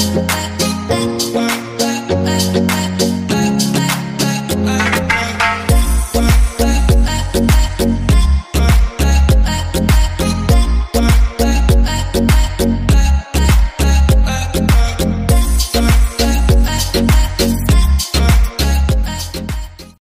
Bye.